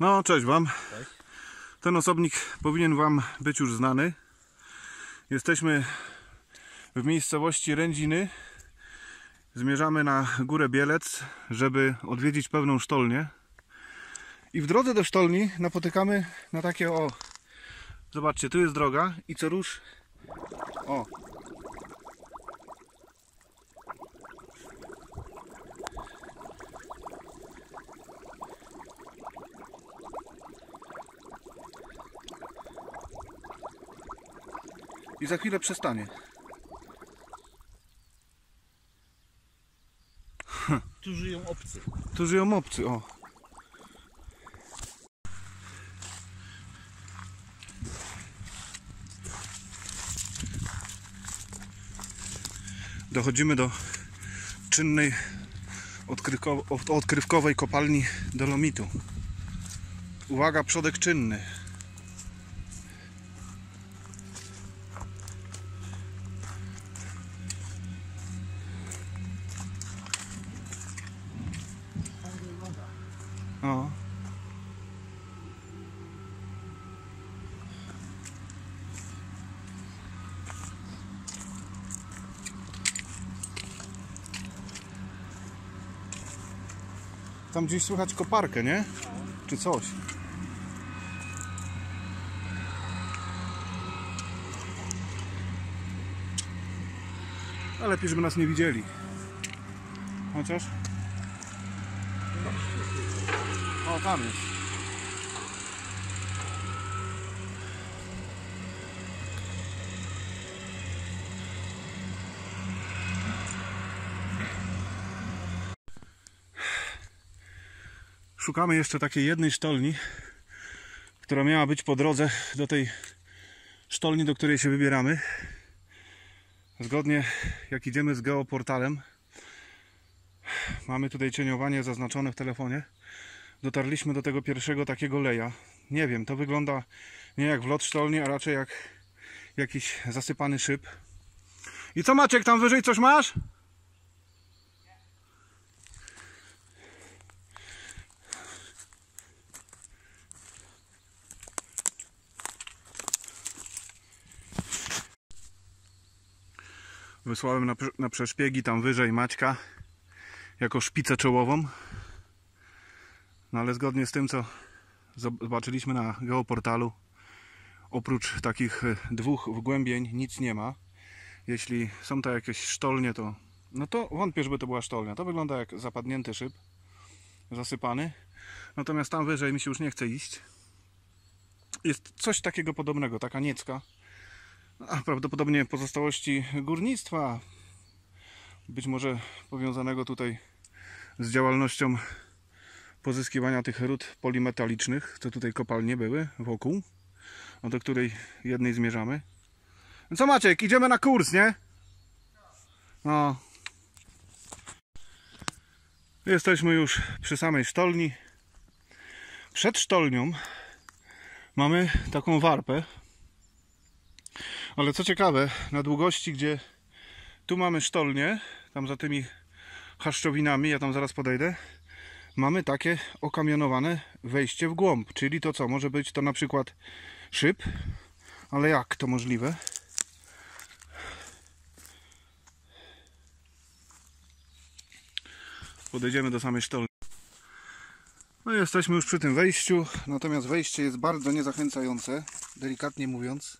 No, cześć Wam. Ten osobnik powinien Wam być już znany. Jesteśmy w miejscowości Rędziny. Zmierzamy na górę Bielec, żeby odwiedzić pewną sztolnię. I w drodze do sztolni napotykamy na takie o... Zobaczcie, tu jest droga i co rusz... O, i za chwilę przestanie. Tu żyją obcy. Tu żyją obcy, o. Dochodzimy do czynnej odkrywko- od- odkrywkowej kopalni dolomitu. Uwaga, przodek czynny. O. Tam gdzieś słychać koparkę, nie? Czy coś. A lepiej, żeby nas nie widzieli. Chociaż. Tam jest. Szukamy jeszcze takiej jednej sztolni, która miała być po drodze do tej sztolni, do której się wybieramy. Zgodnie jak idziemy z geoportalem, mamy tutaj cieniowanie zaznaczone w telefonie dotarliśmy do tego pierwszego takiego leja. Nie wiem, to wygląda nie jak wlot sztolni, a raczej jak jakiś zasypany szyb. I co Maciek, tam wyżej coś masz? Wysłałem na, na przeszpiegi tam wyżej Maćka jako szpicę czołową. No ale zgodnie z tym, co zobaczyliśmy na geoportalu, oprócz takich e, dwóch wgłębień nic nie ma. Jeśli są to jakieś sztolnie, to no to wątpię, żeby to była sztolnia. To wygląda jak zapadnięty szyb, zasypany. Natomiast tam wyżej mi się już nie chce iść. Jest coś takiego podobnego, taka niecka. A prawdopodobnie pozostałości górnictwa. Być może powiązanego tutaj z działalnością pozyskiwania tych ród polimetalicznych, co tutaj kopalnie były wokół, no do której jednej zmierzamy. No co Maciek, idziemy na kurs, nie? No. Jesteśmy już przy samej sztolni. Przed sztolnią mamy taką warpę. Ale co ciekawe, na długości, gdzie tu mamy sztolnię, tam za tymi chaszczowinami, ja tam zaraz podejdę, mamy takie okamionowane wejście w głąb. Czyli to co? Może być to na przykład szyb, ale jak to możliwe? Podejdziemy do samej sztolni. No i jesteśmy już przy tym wejściu, natomiast wejście jest bardzo niezachęcające, delikatnie mówiąc.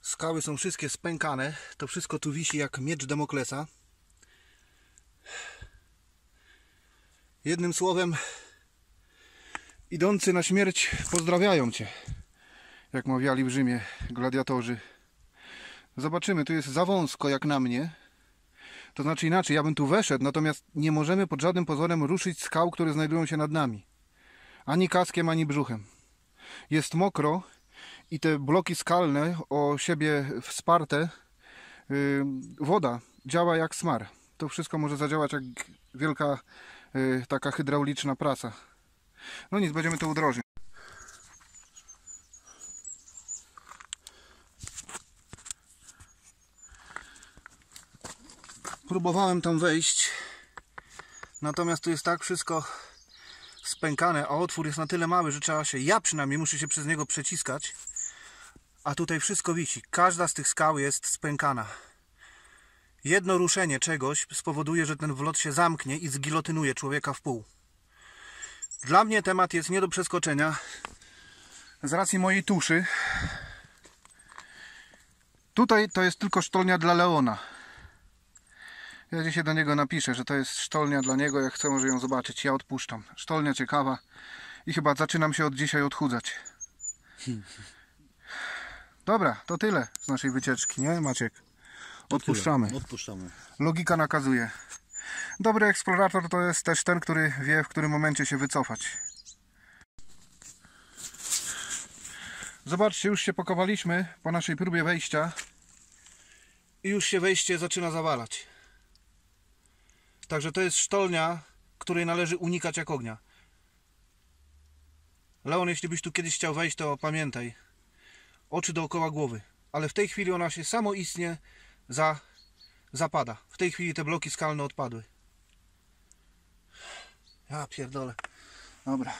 Skały są wszystkie spękane, to wszystko tu wisi jak miecz Demoklesa. Jednym słowem, idący na śmierć pozdrawiają Cię, jak mawiali w Rzymie gladiatorzy. Zobaczymy, tu jest za wąsko jak na mnie. To znaczy inaczej, ja bym tu weszedł, natomiast nie możemy pod żadnym pozorem ruszyć skał, które znajdują się nad nami. Ani kaskiem, ani brzuchem. Jest mokro i te bloki skalne o siebie wsparte, yy, woda działa jak smar. To wszystko może zadziałać jak wielka taka hydrauliczna praca. No nic, będziemy to udrożnić. Próbowałem tam wejść, natomiast tu jest tak wszystko spękane, a otwór jest na tyle mały, że trzeba się, ja przynajmniej muszę się przez niego przeciskać. A tutaj wszystko wisi. Każda z tych skał jest spękana. Jedno ruszenie czegoś spowoduje, że ten wlot się zamknie i zgilotynuje człowieka w pół. Dla mnie temat jest nie do przeskoczenia. Z racji mojej tuszy. Tutaj to jest tylko sztolnia dla Leona. Ja dzisiaj do niego napiszę, że to jest sztolnia dla niego. Jak chce, może ją zobaczyć. Ja odpuszczam. Sztolnia ciekawa. I chyba zaczynam się od dzisiaj odchudzać. Dobra, to tyle z naszej wycieczki, nie Maciek? Odpuszczamy. Odpuszczamy. Logika nakazuje. Dobry eksplorator to jest też ten, który wie, w którym momencie się wycofać. Zobaczcie, już się pakowaliśmy po naszej próbie wejścia. I już się wejście zaczyna zawalać. Także to jest sztolnia, której należy unikać jak ognia. Leon, jeśli byś tu kiedyś chciał wejść, to pamiętaj. Oczy dookoła głowy. Ale w tej chwili ona się samoistnie za, zapada. W tej chwili te bloki skalne odpadły. Ja pierdolę. Dobra.